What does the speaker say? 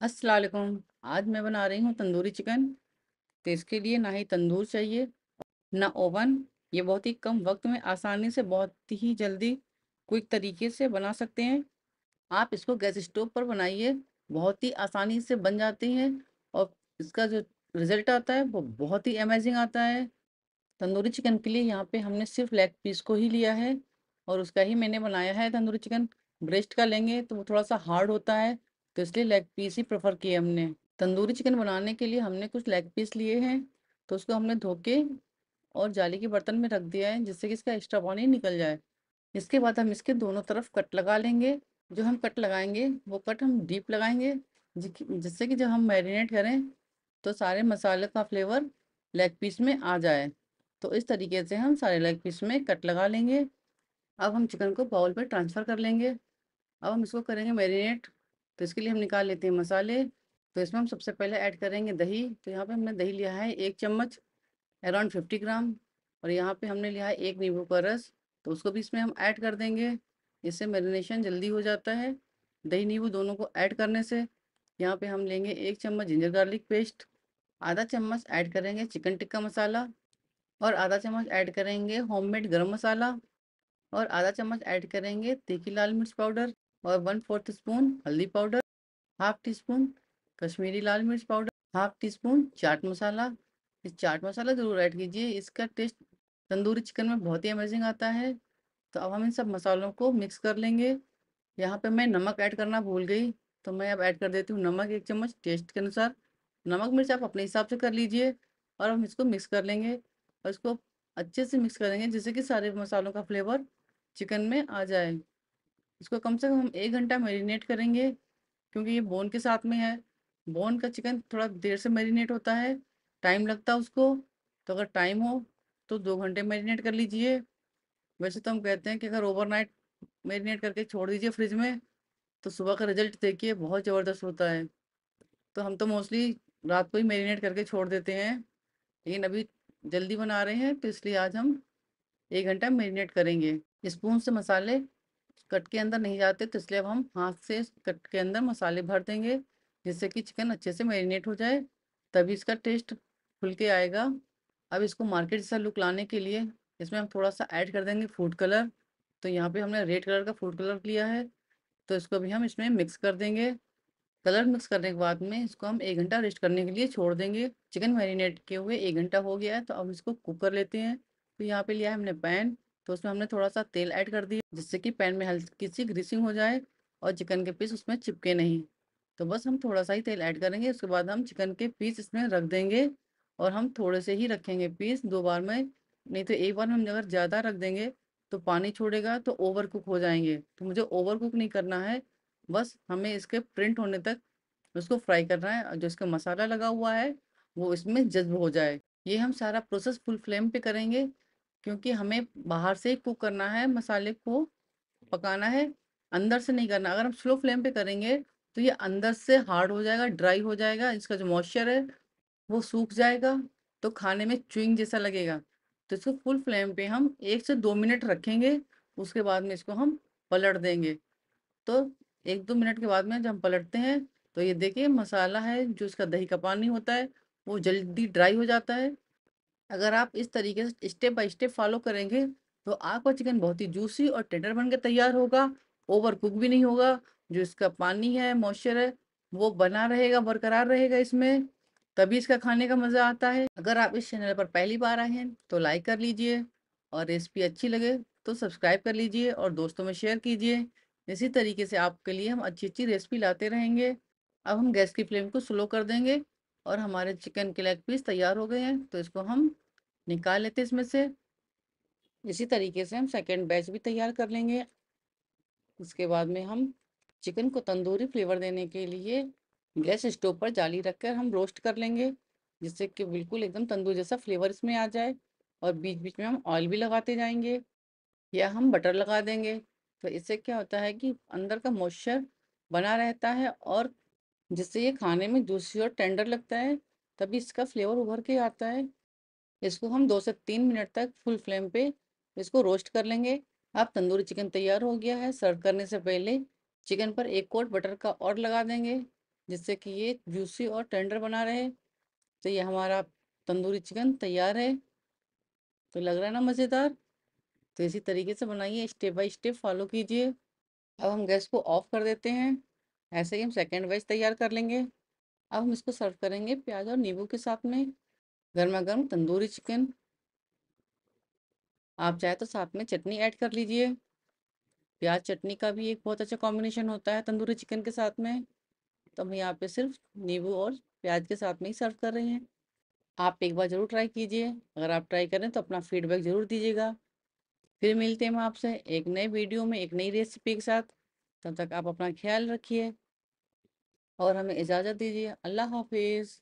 अस्सलाम वालेकुम। आज मैं बना रही हूँ तंदूरी चिकन। तो इसके लिए ना ही तंदूर चाहिए, ना ओवन। ये बहुत ही कम वक्त में आसानी से बहुत ही जल्दी, क्विक तरीके से बना सकते हैं। आप इसको गैस स्टोव पर बनाइए। बहुत ही आसानी से बन जाती हैं और इसका जो रिज़ल्ट आता है, वो बहुत ही अमेजिंग आता है। तंदूरी चिकन के लिए यहाँ पे हमने सिर्फ़ लेग पीस को ही लिया है और उसका ही मैंने बनाया है तंदूरी चिकन। ब्रेस्ट का लेंगे तो वो थोड़ा सा हार्ड होता है। तो इसलिए लेग पीस ही प्रेफर किए हमने। तंदूरी चिकन बनाने के लिए हमने कुछ लेग पीस लिए हैं तो उसको हमने धो के और जाली के बर्तन में रख दिया है, जिससे कि इसका एक्स्ट्रा पानी निकल जाए। इसके बाद हम इसके दोनों तरफ़ कट लगा लेंगे। जो हम कट लगाएँगे, वो कट हम डीप लगाएँगे जिससे कि जब हम मैरिनेट करें तो सारे मसाले का फ्लेवर लेग पीस में आ जाए। तो इस तरीके से हम सारे लेग पीस में कट लगा लेंगे। अब हम चिकन को बाउल पर ट्रांसफ़र कर लेंगे। अब हम इसको करेंगे मैरिनेट। तो इसके लिए हम निकाल लेते हैं मसाले। तो इसमें हम सबसे पहले ऐड करेंगे दही। तो यहाँ पे हमने दही लिया है एक चम्मच, अराउंड फिफ्टी ग्राम। और यहाँ पे हमने लिया है एक नींबू का रस। तो उसको भी इसमें हम ऐड कर देंगे। इससे मैरिनेशन जल्दी हो जाता है दही नींबू दोनों को ऐड करने से। यहाँ पे हम लेंगे एक चम्मच जिंजर गार्लिक पेस्ट। आधा चम्मच ऐड करेंगे चिकन टिक्का मसाला। और आधा चम्मच ऐड करेंगे होममेड गरम मसाला। और आधा चम्मच ऐड करेंगे तीखी लाल मिर्च पाउडर। और वन फोर्थ स्पून हल्दी powder half tea spoon Kashmiri लाल मिर्च powder half tea spoon chaat masala. इस चाट मसाला ज़रूर ऐड कीजिए। इसका टेस्ट तंदूरी चिकन में बहुत ही अमेजिंग आता है। तो अब हम इन सब मसालों को मिक्स कर लेंगे। यहाँ पे मैं नमक ऐड करना भूल गई। तो मैं अब ऐड कर देती हूँ नमक एक चम्मच टेस्ट के अनुसार। नमक मिर्च आप अपने हिसाब से कर लीजिए और हम इसको मिक्स कर लेंगे और इसको अच्छे से मिक्स करेंगे जिससे कि सारे मसालों का फ्लेवर चिकन में आ जाए। इसको कम से कम हम एक घंटा मैरिनेट करेंगे, क्योंकि ये बोन के साथ में है। बोन का चिकन थोड़ा देर से मैरिनेट होता है, टाइम लगता है उसको। तो अगर टाइम हो तो दो घंटे मैरिनेट कर लीजिए। वैसे तो हम कहते हैं कि अगर ओवरनाइट मैरिनेट करके छोड़ दीजिए फ्रिज में तो सुबह का रिज़ल्ट देखिए, बहुत ज़बरदस्त होता है। तो हम तो मोस्टली रात को ही मैरिनेट करके छोड़ देते हैं। लेकिन अभी जल्दी बना रहे हैं तो इसलिए आज हम एक घंटा मैरिनेट करेंगे। स्पून से मसाले कट के अंदर नहीं जाते तो इसलिए अब हम हाथ से कट के अंदर मसाले भर देंगे, जिससे कि चिकन अच्छे से मैरिनेट हो जाए, तभी इसका टेस्ट खुल के आएगा। अब इसको मार्केट जैसा लुक लाने के लिए, इसमें हम थोड़ा सा ऐड कर देंगे फ़ूड कलर। तो यहाँ पे हमने रेड कलर का फ़ूड कलर लिया है तो इसको भी हम इसमें मिक्स कर देंगे। कलर मिक्स करने के बाद में इसको हम एक घंटा रेस्ट करने के लिए छोड़ देंगे। चिकन मैरिनेट किए हुए एक घंटा हो गया है तो अब इसको कुक कर लेते हैं। तो यहाँ पे लिया है हमने पैन। तो उसमें हमने थोड़ा सा तेल ऐड कर दिया, जिससे कि पैन में हल्की सी ग्रीसिंग हो जाए और चिकन के पीस उसमें चिपके नहीं। तो बस हम थोड़ा सा ही तेल ऐड करेंगे, उसके बाद हम चिकन के पीस इसमें रख देंगे और हम थोड़े से ही रखेंगे पीस दो बार में, नहीं तो एक बार हम अगर ज़्यादा रख देंगे तो पानी छोड़ेगा तो ओवर कुक हो जाएँगे। तो मुझे ओवर कुक नहीं करना है, बस हमें इसके प्रिंट होने तक उसको फ्राई करना है, जो इसका मसाला लगा हुआ है, वो इसमें जज्ब हो जाए। ये हम सारा प्रोसेस फुल फ्लेम पे करेंगे क्योंकि हमें बाहर से ही कुक करना है, मसाले को पकाना है, अंदर से नहीं करना। अगर हम स्लो फ्लेम पे करेंगे तो ये अंदर से हार्ड हो जाएगा, ड्राई हो जाएगा, इसका जो मॉइस्चर है, वो सूख जाएगा तो खाने में चुइंग जैसा लगेगा। तो इसको फुल फ्लेम पे हम एक से दो मिनट रखेंगे, उसके बाद में इसको हम पलट देंगे। तो एक दो मिनट के बाद में जब हम पलटते हैं तो ये देखिए मसाला है, जो इसका दही का पानी होता है, वो जल्दी ड्राई हो जाता है अगर आप इस तरीके से स्टेप बाय स्टेप फॉलो करेंगे तो आपका चिकन बहुत ही जूसी और टेंडर बन के तैयार होगा। ओवर कुक भी नहीं होगा, जो इसका पानी है, मॉइस्चर है, वो बना रहेगा, बरकरार रहेगा इसमें, तभी इसका खाने का मज़ा आता है। अगर आप इस चैनल पर पहली बार आए हैं तो लाइक कर लीजिए और रेसिपी अच्छी लगे तो सब्सक्राइब कर लीजिए और दोस्तों में शेयर कीजिए। इसी तरीके से आपके लिए हम अच्छी अच्छी रेसिपी लाते रहेंगे। अब हम गैस की फ्लेम को स्लो कर देंगे। और हमारे चिकन के लेग पीस तैयार हो गए हैं तो इसको हम निकाल लेते इसमें से। इसी तरीके से हम सेकेंड बैच भी तैयार कर लेंगे। उसके बाद में हम चिकन को तंदूरी फ्लेवर देने के लिए गैस स्टोव पर जाली रखकर हम रोस्ट कर लेंगे, जिससे कि बिल्कुल एकदम तंदूर जैसा फ्लेवर इसमें आ जाए और बीच बीच में हम ऑयल भी लगाते जाएँगे या हम बटर लगा देंगे। तो इससे क्या होता है कि अंदर का मॉइस्चर बना रहता है और जिससे ये खाने में जूसी और टेंडर लगता है, तभी इसका फ्लेवर उभर के आता है। इसको हम दो से तीन मिनट तक फुल फ्लेम पे इसको रोस्ट कर लेंगे। अब तंदूरी चिकन तैयार हो गया है, सर्व करने से पहले चिकन पर एक कोट बटर का और लगा देंगे, जिससे कि ये जूसी और टेंडर बना रहे। तो ये हमारा तंदूरी चिकन तैयार है। तो लग रहा है ना मज़ेदार? तो इसी तरीके से बनाइए, स्टेप बाय स्टेप फॉलो कीजिए। अब हम गैस को ऑफ़ कर देते हैं। ऐसे ही हम सेकेंड वेज तैयार कर लेंगे। अब हम इसको सर्व करेंगे प्याज और नींबू के साथ में। गर्मा गर्म तंदूरी चिकन आप चाहे तो साथ में चटनी ऐड कर लीजिए। प्याज चटनी का भी एक बहुत अच्छा कॉम्बिनेशन होता है तंदूरी चिकन के साथ में। तो हम यहाँ पे सिर्फ़ नींबू और प्याज के साथ में ही सर्व कर रहे हैं। आप एक बार ज़रूर ट्राई कीजिए। अगर आप ट्राई करें तो अपना फीडबैक ज़रूर दीजिएगा। फिर मिलते हैं हम आपसे एक नए वीडियो में, एक नई रेसिपी के साथ। तब तक आप अपना ख्याल रखिए और हमें इजाज़त दीजिए। अल्लाह हाफिज़।